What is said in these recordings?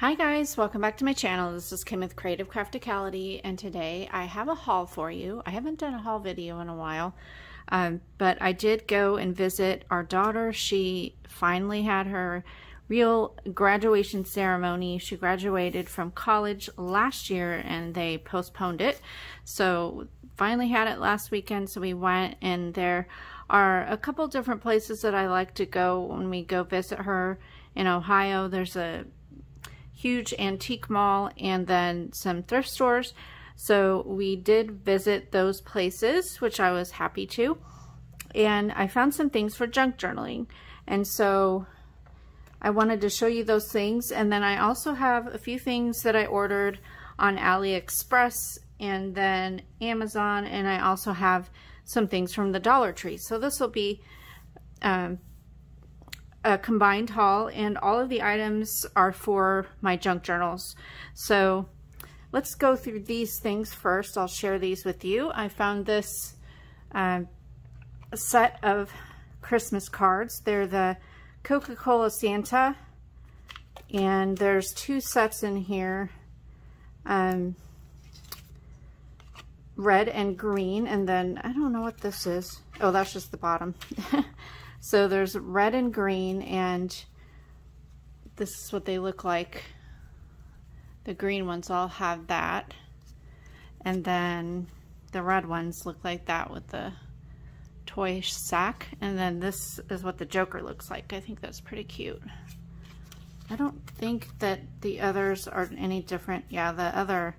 Hi guys, welcome back to my channel. This is Kim with Creative Crafticality and today I have a haul for you. I haven't done a haul video in a while, um, but I did go and visit our daughter. She finally had her real graduation ceremony. She graduated from college last year and they postponed it. So finally had it last weekend so we went and there are a couple different places that I like to go when we go visit her in Ohio. There's a huge antique mall and then some thrift stores. So we did visit those places, which I was happy to. And I found some things for junk journaling. And so I wanted to show you those things. And then I also have a few things that I ordered on AliExpress and then Amazon. And I also have some things from the Dollar Tree. So this will be um, a combined haul and all of the items are for my junk journals. So let's go through these things first. I'll share these with you. I found this uh, set of Christmas cards. They're the Coca-Cola Santa and there's two sets in here. Um, red and green and then I don't know what this is. Oh, that's just the bottom. So there's red and green and this is what they look like. The green ones all have that. And then the red ones look like that with the toy sack. And then this is what the Joker looks like. I think that's pretty cute. I don't think that the others are any different. Yeah, the other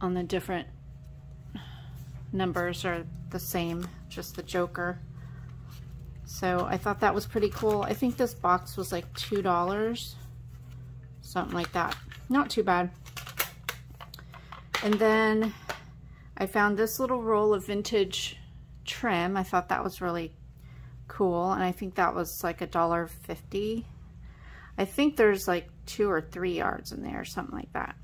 on the different numbers are the same, just the Joker. So I thought that was pretty cool. I think this box was like $2, something like that. Not too bad. And then I found this little roll of vintage trim. I thought that was really cool. And I think that was like a dollar fifty. I think there's like two or three yards in there, something like that.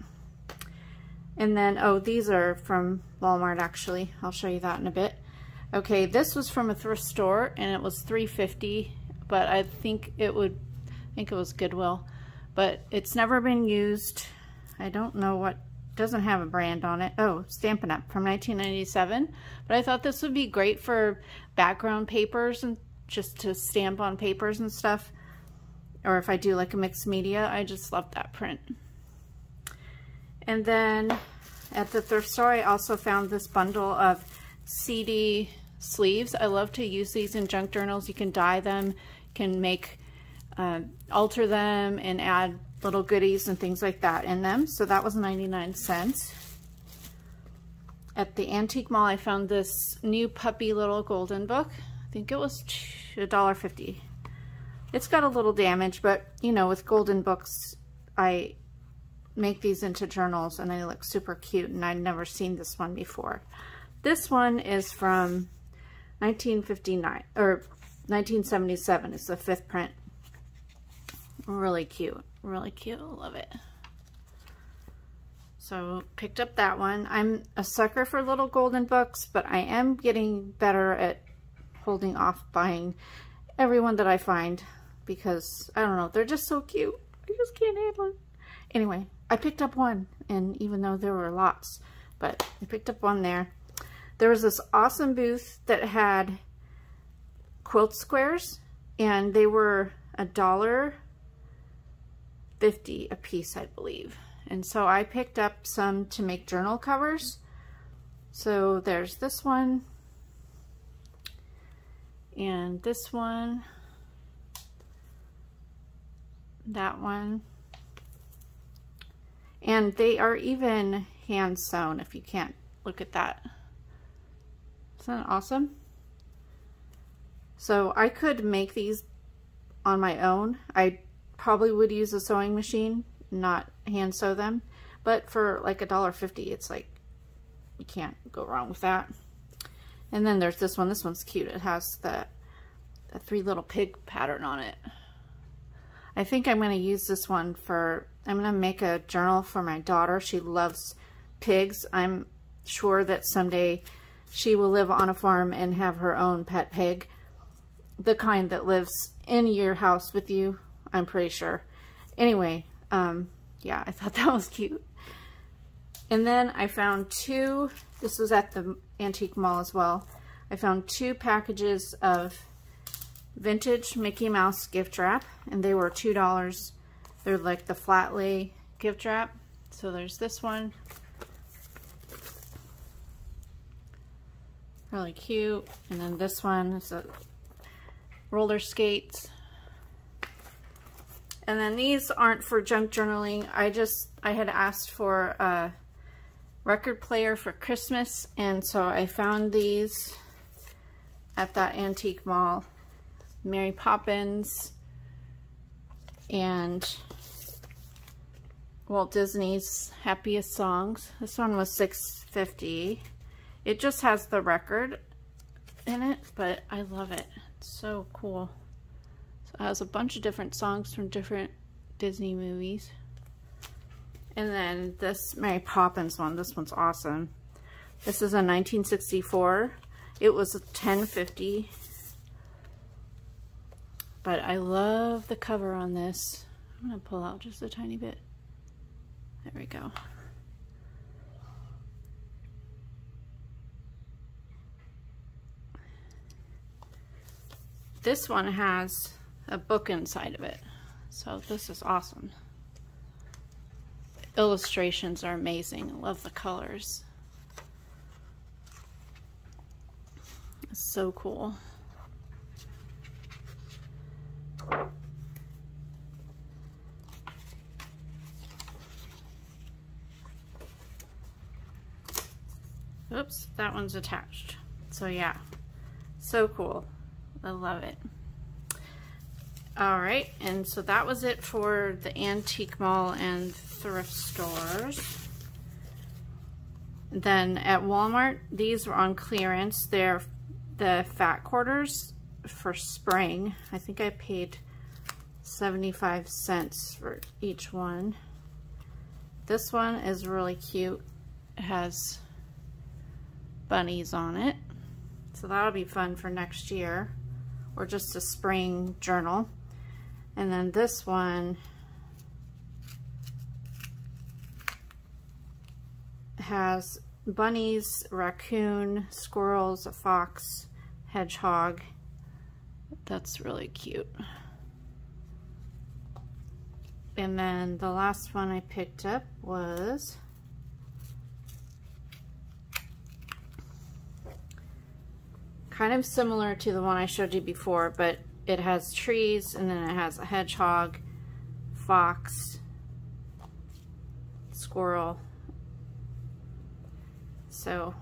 And then, oh, these are from Walmart actually. I'll show you that in a bit. Okay, this was from a thrift store and it was 350 but I think it would, I think it was Goodwill. But it's never been used. I don't know what, doesn't have a brand on it. Oh, Stampin' Up! from 1997. But I thought this would be great for background papers and just to stamp on papers and stuff. Or if I do like a mixed media, I just love that print. And then at the thrift store, I also found this bundle of CD sleeves. I love to use these in junk journals. You can dye them, can make, uh, alter them and add little goodies and things like that in them. So that was 99 cents. At the antique mall, I found this new puppy little golden book. I think it was $1.50. It's got a little damage, but you know, with golden books, I make these into journals and they look super cute and I'd never seen this one before. This one is from 1959 or 1977. It's the fifth print. Really cute. Really cute. Love it. So picked up that one. I'm a sucker for little golden books, but I am getting better at holding off buying everyone that I find because, I don't know, they're just so cute. I just can't handle it. Anyway, I picked up one, and even though there were lots, but I picked up one there. There was this awesome booth that had quilt squares and they were a dollar fifty a piece, I believe. And so I picked up some to make journal covers. So there's this one and this one, that one. And they are even hand sewn if you can't look at that. Isn't that awesome? So I could make these on my own. I probably would use a sewing machine, not hand sew them. But for like a dollar fifty, it's like, you can't go wrong with that. And then there's this one. This one's cute. It has the, the three little pig pattern on it. I think I'm going to use this one for, I'm going to make a journal for my daughter. She loves pigs. I'm sure that someday she will live on a farm and have her own pet pig. The kind that lives in your house with you, I'm pretty sure. Anyway, um, yeah, I thought that was cute. And then I found two, this was at the antique mall as well. I found two packages of vintage Mickey Mouse gift wrap and they were $2. They're like the flat lay gift wrap. So there's this one. Really cute. And then this one is a roller skates. And then these aren't for junk journaling. I just, I had asked for a record player for Christmas. And so I found these at that antique mall. Mary Poppins and Walt Disney's Happiest Songs. This one was $6.50. It just has the record in it, but I love it. It's so cool. So it has a bunch of different songs from different Disney movies. And then this Mary Poppins one, this one's awesome. This is a 1964. It was a 1050. But I love the cover on this. I'm to pull out just a tiny bit. There we go. This one has a book inside of it. So this is awesome. illustrations are amazing. I love the colors. It's so cool. Oops, that one's attached. So yeah, so cool. I love it. All right, and so that was it for the antique mall and thrift stores. Then at Walmart, these were on clearance. They're the fat quarters for spring. I think I paid 75 cents for each one. This one is really cute. It has bunnies on it. So that'll be fun for next year or just a spring journal. And then this one has bunnies, raccoon, squirrels, a fox, hedgehog. That's really cute. And then the last one I picked up was kind of similar to the one I showed you before, but it has trees and then it has a hedgehog, fox, squirrel. So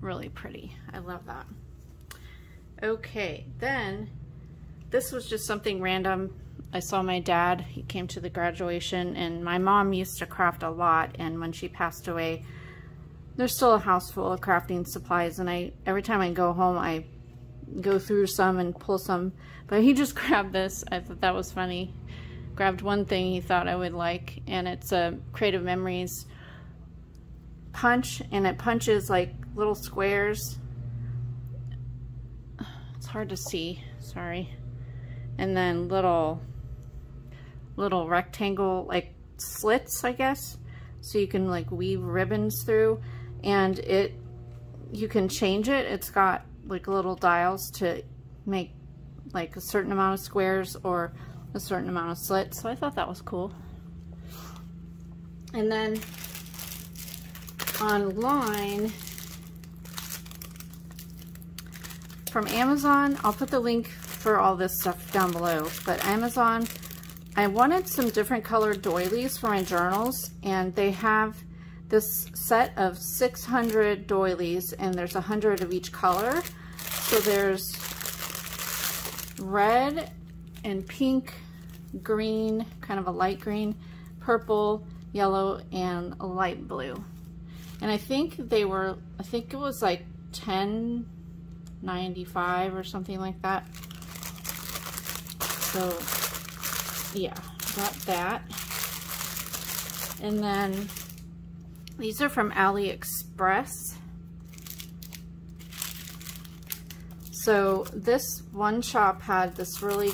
really pretty. I love that. Okay, then this was just something random. I saw my dad, he came to the graduation and my mom used to craft a lot and when she passed away, there's still a house full of crafting supplies and I every time I go home I go through some and pull some. But he just grabbed this. I thought that was funny. Grabbed one thing he thought I would like and it's a creative memories punch and it punches like little squares. It's hard to see. Sorry. And then little little rectangle like slits I guess. So you can like weave ribbons through and it you can change it. It's got like little dials to make like a certain amount of squares or a certain amount of slits so I thought that was cool. And then online from Amazon I'll put the link for all this stuff down below but Amazon I wanted some different colored doilies for my journals and they have this set of 600 doilies and there's 100 of each color. So there's red and pink, green, kind of a light green, purple, yellow, and light blue. And I think they were, I think it was like 10.95 or something like that. So yeah, got that. And then these are from AliExpress. So this one shop had this really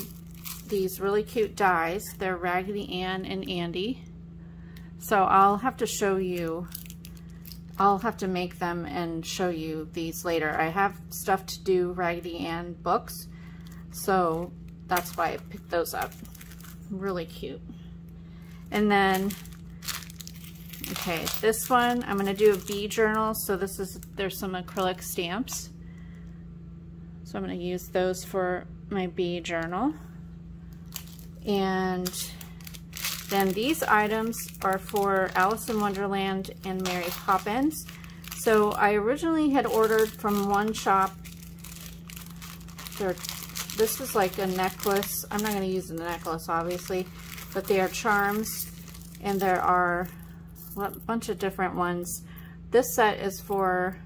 these really cute dies. They're Raggedy Ann and Andy. So I'll have to show you, I'll have to make them and show you these later. I have stuff to do Raggedy Ann books, so that's why I picked those up. Really cute. And then, okay, this one, I'm gonna do a bee journal. So this is, there's some acrylic stamps. So I'm gonna use those for my bee journal. And then these items are for Alice in Wonderland and Mary Poppins. So I originally had ordered from one shop. This is like a necklace. I'm not going to use the necklace, obviously, but they are charms. And there are a bunch of different ones. This set is for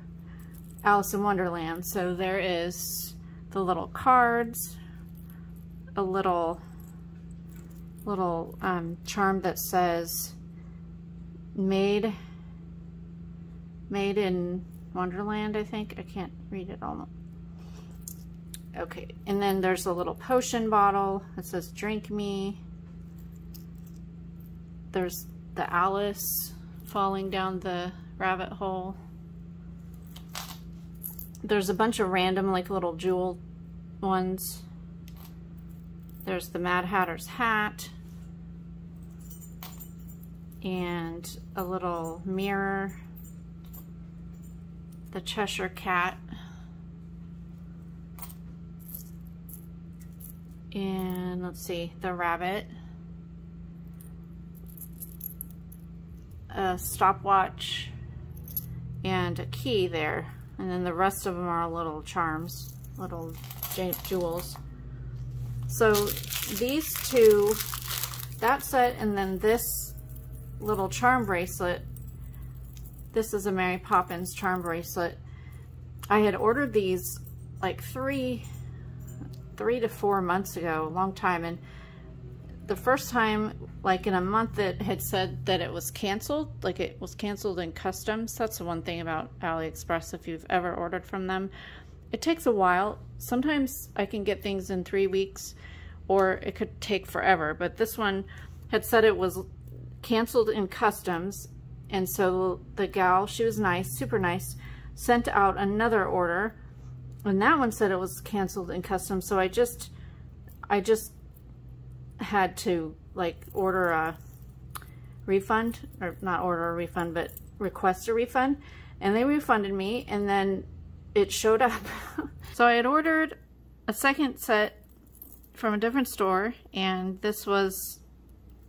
Alice in Wonderland. So there is the little cards, a little little um, charm that says made made in Wonderland I think I can't read it all okay and then there's a little potion bottle that says drink me there's the Alice falling down the rabbit hole. There's a bunch of random like little jewel ones. There's the Mad Hatter's hat and a little mirror, the Cheshire Cat, and let's see, the rabbit, a stopwatch, and a key there. And then the rest of them are little charms, little jewels. So these two, that set and then this little charm bracelet. This is a Mary Poppins charm bracelet. I had ordered these like three, three to four months ago, a long time. And the first time, like in a month, it had said that it was canceled, like it was canceled in customs. That's the one thing about AliExpress if you've ever ordered from them. It takes a while. Sometimes I can get things in three weeks or it could take forever. But this one had said it was canceled in customs. And so the gal, she was nice, super nice, sent out another order. And that one said it was canceled in customs. So I just, I just had to like order a refund or not order a refund, but request a refund. And they refunded me and then it showed up. so I had ordered a second set from a different store and this was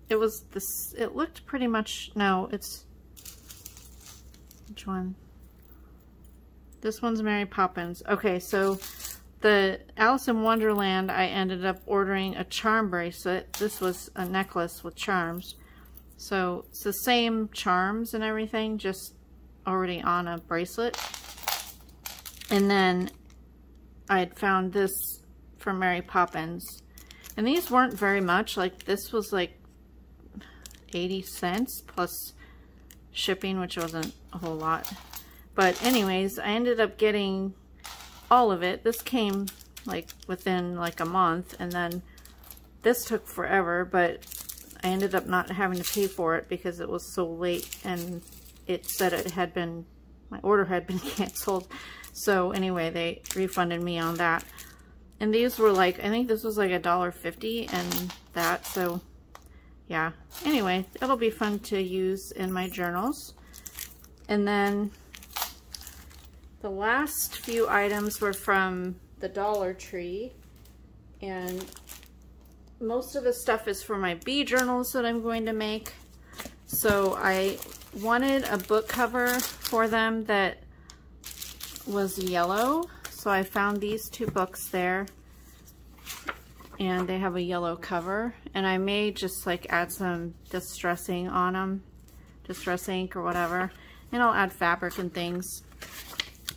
it was this, it looked pretty much, no, it's, which one? This one's Mary Poppins. Okay, so the Alice in Wonderland, I ended up ordering a charm bracelet. This was a necklace with charms. So it's the same charms and everything, just already on a bracelet. And then I had found this from Mary Poppins. And these weren't very much. Like this was like 80 cents plus shipping, which wasn't a whole lot. But anyways, I ended up getting all of it. This came like within like a month and then this took forever, but I ended up not having to pay for it because it was so late and it said it had been, my order had been canceled. So anyway, they refunded me on that. And these were like, I think this was like a dollar fifty and that, so yeah, anyway, it'll be fun to use in my journals. And then the last few items were from the Dollar Tree. And most of the stuff is for my bee journals that I'm going to make. So I wanted a book cover for them that was yellow. So I found these two books there and they have a yellow cover and I may just like add some distressing on them distress ink or whatever and I'll add fabric and things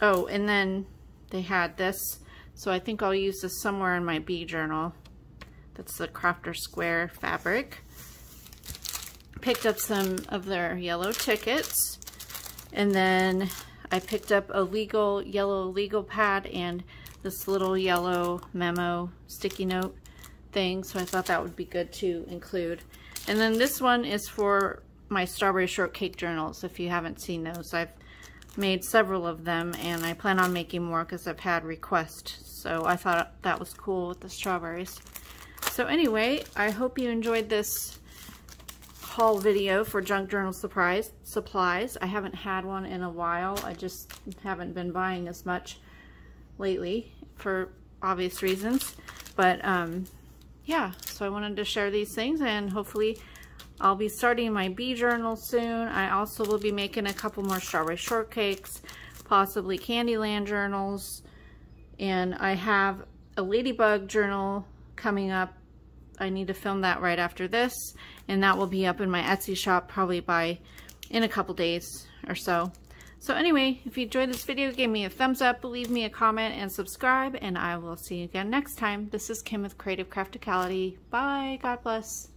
oh and then they had this. So I think I'll use this somewhere in my bee journal. That's the Crafter's Square fabric. Picked up some of their yellow tickets. And then I picked up a legal yellow legal pad and this little yellow memo sticky note thing, so I thought that would be good to include. And then this one is for my strawberry shortcake journals, if you haven't seen those. I've made several of them, and I plan on making more because I've had requests. So I thought that was cool with the strawberries. So anyway, I hope you enjoyed this haul video for Junk Journal Surprise Supplies. I haven't had one in a while. I just haven't been buying as much lately for obvious reasons. But um, yeah, so I wanted to share these things and hopefully I'll be starting my bee journal soon. I also will be making a couple more strawberry shortcakes, possibly Candyland journals. And I have a ladybug journal coming up. I need to film that right after this. And that will be up in my Etsy shop probably by in a couple days or so. So anyway, if you enjoyed this video, give me a thumbs up, leave me a comment, and subscribe, and I will see you again next time. This is Kim with Creative Crafticality. Bye. God bless.